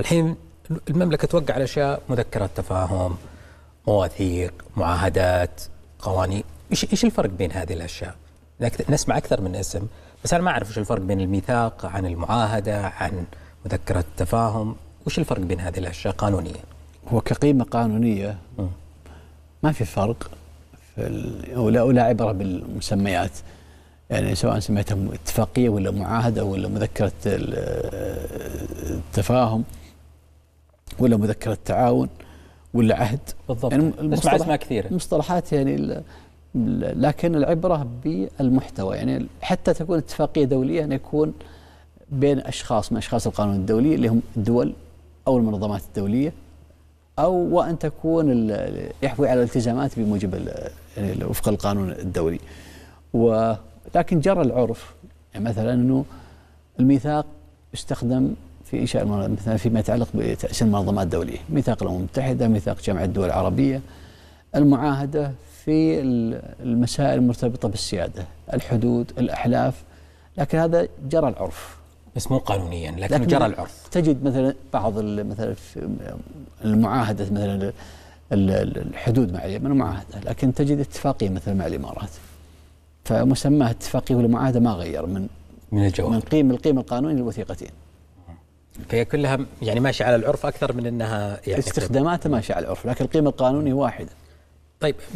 الحين المملكة توقع على اشياء مذكرات تفاهم مواثيق معاهدات قوانين إيش إيش الفرق بين هذه الأشياء؟ نسمع أكثر من اسم بس أنا ما أعرف إيش الفرق بين الميثاق عن المعاهدة عن مذكرة التفاهم وش الفرق بين هذه الأشياء قانونيا؟ هو كقيمة قانونية مم. ما في فرق في. ولا ولا عبرة بالمسميات يعني سواء سميتها اتفاقية ولا معاهدة ولا مذكرة ال- التفاهم ولا مذكرة تعاون ولا عهد. بالضبط. يعني نسمع اسماء كثيرة. مصطلحات يعني لكن العبرة بالمحتوى. يعني حتى تكون اتفاقية دولية أن يكون بين أشخاص من أشخاص القانون الدولي اللي هم الدول أو المنظمات الدولية أو وأن تكون يحوي على الالتزامات بموجب يعني وفق القانون الدولي. ولكن جرى العرف. يعني مثلا أنه الميثاق يستخدم في إنشاء مثلا فيما يتعلق بتأسيس المنظمات الدولية ميثاق الأمم المتحدة ميثاق جامعة الدول العربية المعاهدة في ال- المسائل المرتبطة بالسيادة الحدود الأحلاف لكن هذا جرى العرف. بس مو قانونيا لكن, لكن جرى العرف. تجد مثلا بعض مثلا في المعاهدة مثلا ال- ال- الحدود مع اليمن معاهدة لكن تجد اتفاقية مثلا مع الإمارات. فمسماه اتفاقية ولا معاهدة ما غير من من من الجواب قيم القيمة القانونية للوثيقتين. فهي كلها يعني ماشية على العرف أكثر من إنها يعني استخداماتها ماشية على العرف لكن القيمة القانونية واحدة. طيب.